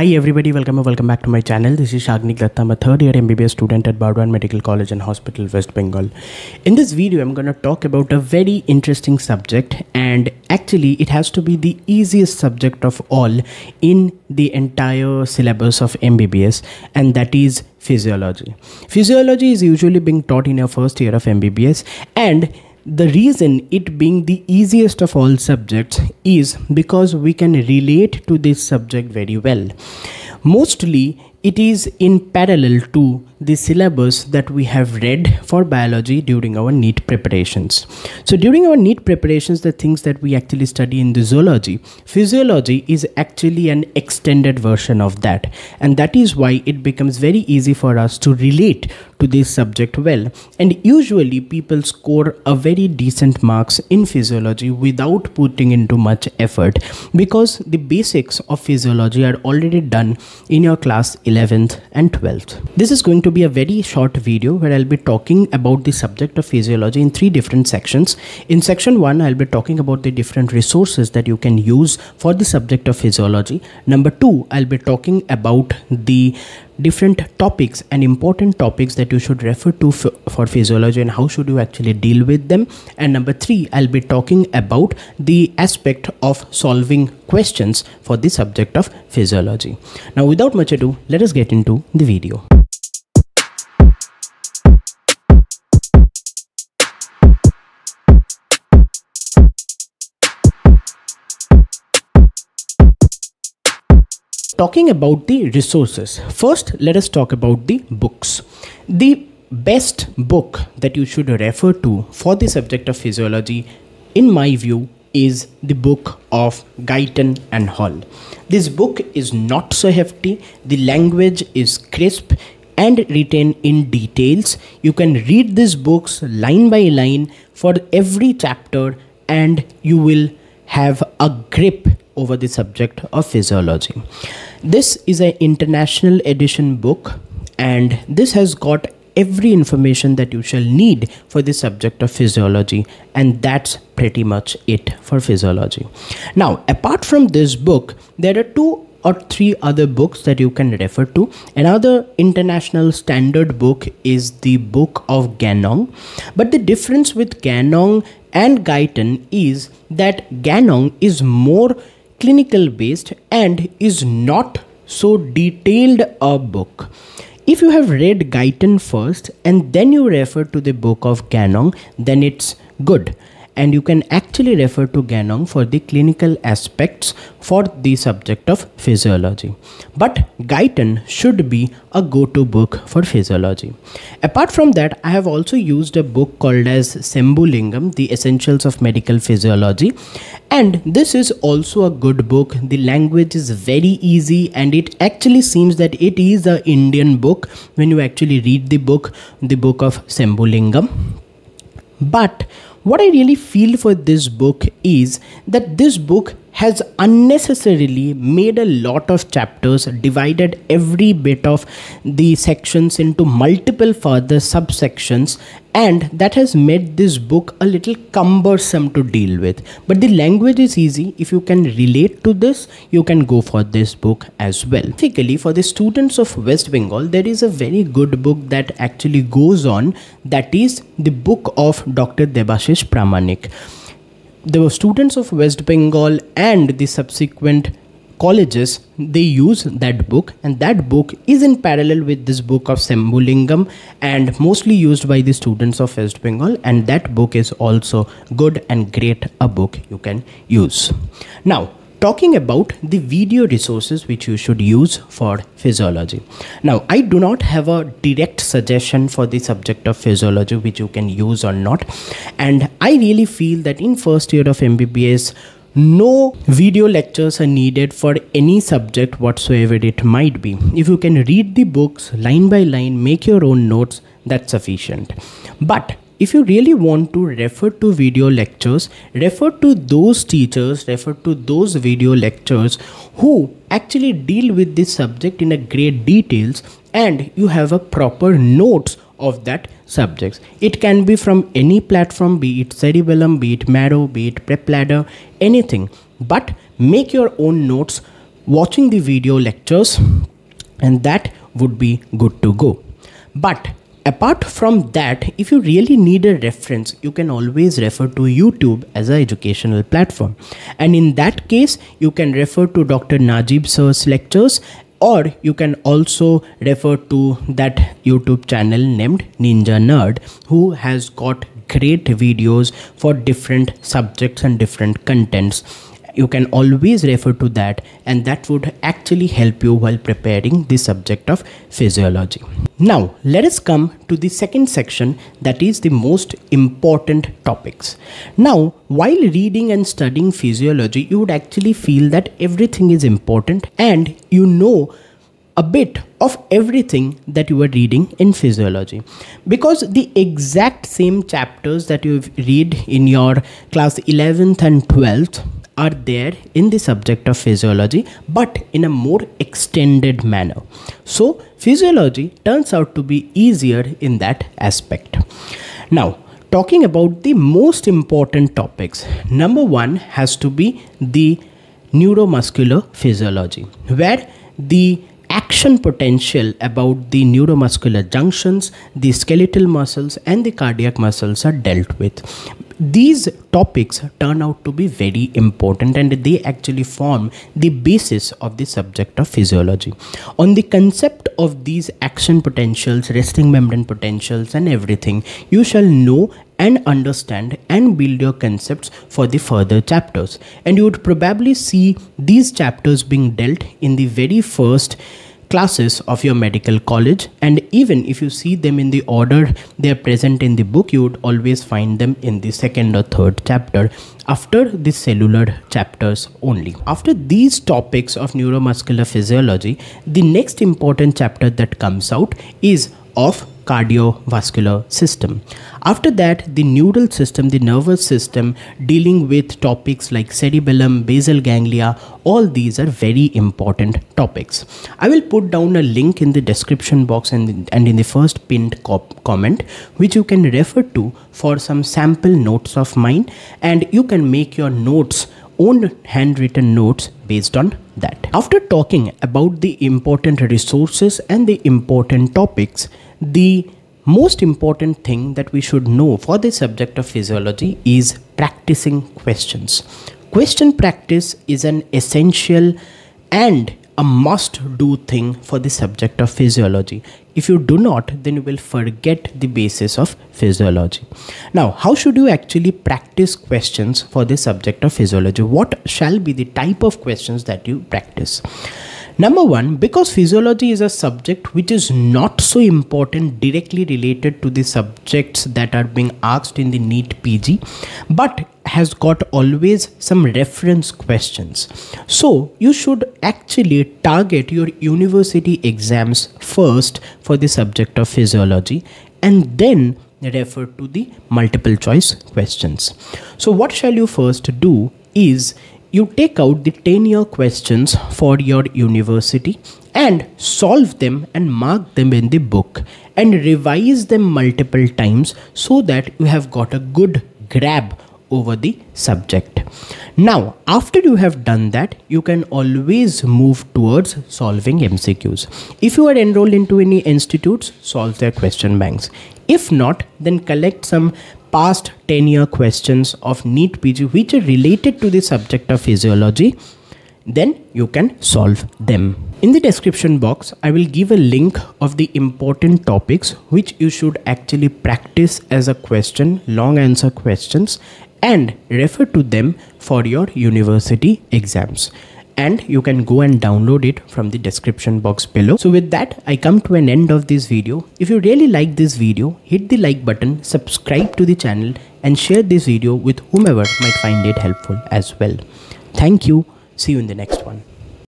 Hi everybody, welcome and welcome back to my channel. This is Sagnick Dutta. I'm a third year MBBS student at Burdwan Medical College and Hospital, West Bengal. In this video, I'm going to talk about a very interesting subject and actually it has to be the easiest subject of all in the entire syllabus of MBBS and that is physiology. Physiology is usually being taught in your first year of MBBS and the reason it being the easiest of all subjects is because we can relate to this subject very well. Mostly, it is in parallel to the syllabus that we have read for biology during our NEET preparations. So, during our NEET preparations, the things that we actually study in the zoology, physiology is actually an extended version of that, and that is why it becomes very easy for us to relate to this subject well. And usually, people score a very decent marks in physiology without putting into much effort because the basics of physiology are already done in your class 11th and 12th. This is going to be a very short video where I'll be talking about the subject of physiology in three different sections. In section 1, I'll be talking about the different resources that you can use for the subject of physiology. Number 2, I'll be talking about the different topics and important topics that you should refer to for physiology and how should you actually deal with them and number 3 I'll be talking about the aspect of solving questions for the subject of physiology now without much ado let us get into the video talking about the resources first let us talk about the books the best book that you should refer to for the subject of physiology in my view is the book of Guyton and Hall. This book is not so hefty, the language is crisp and written in details. You can read these books line by line for every chapter and you will have a grip over the subject of physiology. This is an international edition book and this has got every information that you shall need for the subject of physiology and that's pretty much it for physiology. Now apart from this book there are two or three other books that you can refer to. Another international standard book is the book of Ganong. But the difference with Ganong and Guyton is that Ganong is more clinical based and is not so detailed a book. If you have read Guyton first and then you refer to the book of Ganong, then it's good and you can actually refer to Ganong for the clinical aspects for the subject of physiology. But Guyton should be a go-to book for physiology. Apart from that, I have also used a book called as Sembulingam, The Essentials of Medical Physiology. And this is also a good book. The language is very easy and it actually seems that it is a Indian book when you actually read the book, the book of Sembulingam. But what I really feel for this book is that this book has unnecessarily made a lot of chapters, divided every bit of the sections into multiple further subsections, and that has made this book a little cumbersome to deal with. But the language is easy. If you can relate to this, you can go for this book as well. Typically, for the students of West Bengal, there is a very good book that actually goes on that is the book of Dr. Debashish Pramanik the students of West Bengal and the subsequent colleges they use that book and that book is in parallel with this book of Sembulingam and mostly used by the students of West Bengal and that book is also good and great a book you can use. Now talking about the video resources which you should use for physiology. Now, I do not have a direct suggestion for the subject of physiology which you can use or not. And I really feel that in first year of MBBS, no video lectures are needed for any subject whatsoever it might be. If you can read the books line by line, make your own notes, that's sufficient. But if you really want to refer to video lectures, refer to those teachers, refer to those video lectures who actually deal with this subject in a great details and you have a proper notes of that subjects. It can be from any platform, be it Cerebellum, be it Marrow, be it PrepLadder, anything. But make your own notes watching the video lectures and that would be good to go but apart from that if you really need a reference you can always refer to youtube as an educational platform. And in that case you can refer to dr najeeb sir's lectures or you can also refer to that youtube channel named ninja nerd who has got great videos for different subjects and different contents you can always refer to that and that would actually help you while preparing the subject of physiology. Now let us come to the second section that is the most important topics. Now while reading and studying physiology you would actually feel that everything is important and you know a bit of everything that you are reading in physiology because the exact same chapters that you read in your class 11th and 12th are there in the subject of physiology but in a more extended manner. So, physiology turns out to be easier in that aspect. Now, talking about the most important topics, number one has to be the neuromuscular physiology, where the action potential about the neuromuscular junctions, the skeletal muscles, and the cardiac muscles are dealt with these topics turn out to be very important and they actually form the basis of the subject of physiology. On the concept of these action potentials, resting membrane potentials, and everything, you shall know and understand and build your concepts for the further chapters. And you would probably see these chapters being dealt in the very first classes of your medical college and even if you see them in the order they are present in the book you would always find them in the second or third chapter after the cellular chapters only. After these topics of neuromuscular physiology the next important chapter that comes out is of cardiovascular system. After that, the neural system, the nervous system, dealing with topics like cerebellum, basal ganglia, all these are very important topics. I will put down a link in the description box and, and in the first pinned comment, which you can refer to for some sample notes of mine, and you can make your notes own handwritten notes based on that. After talking about the important resources and the important topics, the most important thing that we should know for the subject of physiology is practicing questions. Question practice is an essential and a must do thing for the subject of physiology. If you do not, then you will forget the basis of physiology. Now, how should you actually practice questions for the subject of physiology? What shall be the type of questions that you practice? Number one, because physiology is a subject which is not so important directly related to the subjects that are being asked in the NEET PG, but has got always some reference questions. So you should actually target your university exams first for the subject of physiology and then refer to the multiple choice questions. So what shall you first do is you take out the 10 year questions for your university and solve them and mark them in the book and revise them multiple times so that you have got a good grab over the subject. Now, after you have done that, you can always move towards solving MCQs. If you are enrolled into any institutes, solve their question banks. If not, then collect some past 10 year questions of NEET PG which are related to the subject of physiology, then you can solve them. In the description box, I will give a link of the important topics which you should actually practice as a question, long answer questions, and refer to them for your university exams and you can go and download it from the description box below. So with that, I come to an end of this video. If you really like this video, hit the like button, subscribe to the channel and share this video with whomever might find it helpful as well. Thank you. See you in the next one.